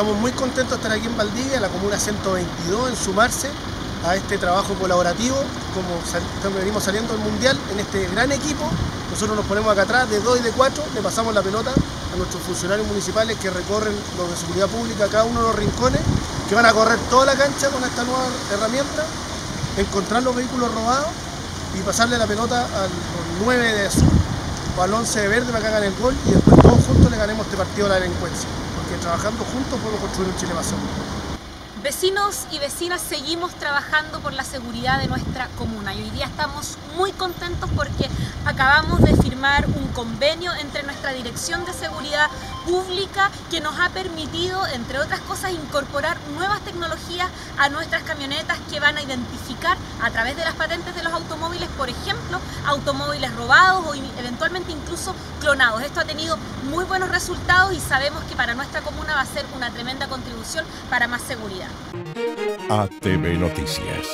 estamos muy contentos de estar aquí en Valdivia, la comuna 122, en sumarse a este trabajo colaborativo, como venimos saliendo del Mundial, en este gran equipo. Nosotros nos ponemos acá atrás de 2 y de 4, le pasamos la pelota a nuestros funcionarios municipales que recorren los de seguridad pública, cada uno de los rincones, que van a correr toda la cancha con esta nueva herramienta, encontrar los vehículos robados y pasarle la pelota al 9 de azul o al 11 de verde para que hagan el gol y después todos juntos le ganemos este partido a la delincuencia. Trabajando juntos podemos construir un Chile más seguro. Vecinos y vecinas seguimos trabajando por la seguridad de nuestra comuna y hoy día estamos muy contentos porque acabamos de firmar un convenio entre nuestra Dirección de Seguridad Pública que nos ha permitido, entre otras cosas, incorporar nuevas tecnologías a nuestras camionetas que van a identificar a través de las patentes de los automóviles, automóviles robados o eventualmente incluso clonados. Esto ha tenido muy buenos resultados y sabemos que para nuestra comuna va a ser una tremenda contribución para más seguridad. ATV Noticias.